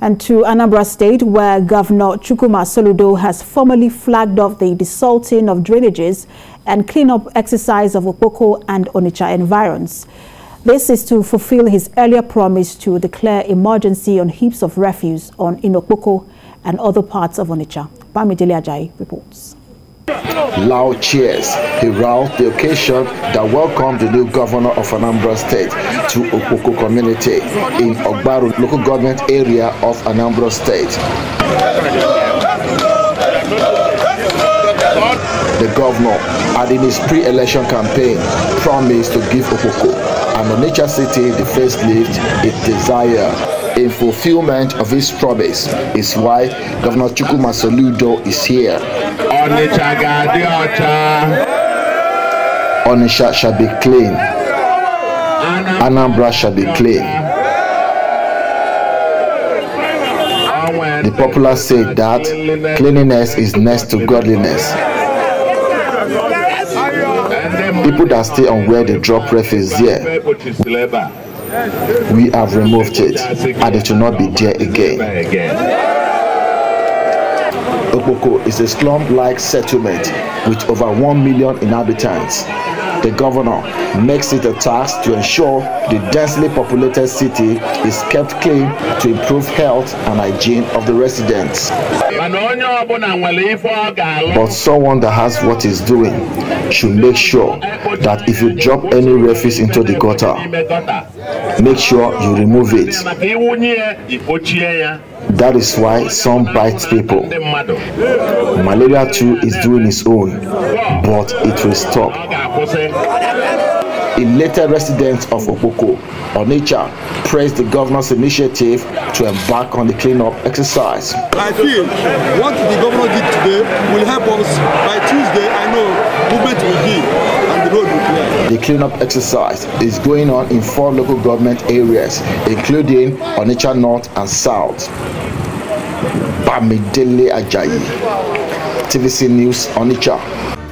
And to Anambra State, where Governor Chukwuma Soludo has formally flagged off the desalting of drainages and cleanup exercise of Okpoko and Onitsha environs. This is to fulfill his earlier promise to declare emergency on heaps of refuse on in Okpoko and other parts of Onitsha. Bamidele Ajayi reports. Loud cheers herald the occasion that welcomed the new governor of Anambra State to Okpoko community in Ogbaru local government area of Anambra State. The governor, had in his pre-election campaign, promised to give Okpoko and Onitsha City the facelift it desire in fulfillment of his promise is why Governor Chukwuma Soludo is here. Onitsha shall be clean. Anambra shall be clean. The popular say that cleanliness is next to godliness. People that stay on where they drop refuse here we have removed it and it will not be there again. Okpoko is a slum-like settlement with over 1 million inhabitants. The governor makes it a task to ensure the densely populated city is kept clean to improve health and hygiene of the residents. But someone that has what he's doing should make sure that if you drop any refuse into the gutter, make sure you remove it. That is why some bite people. Malaria too is doing its own, but it will stop. Elated residents of Okpoko, Onitsha, praised the governor's initiative to embark on the cleanup exercise. I feel what the governor did today will help us. By Tuesday, I know movement will be the road. The cleanup exercise is going on in four local government areas, including Onitsha North and South. Bamidele Ajayi, TVC News, Onitsha.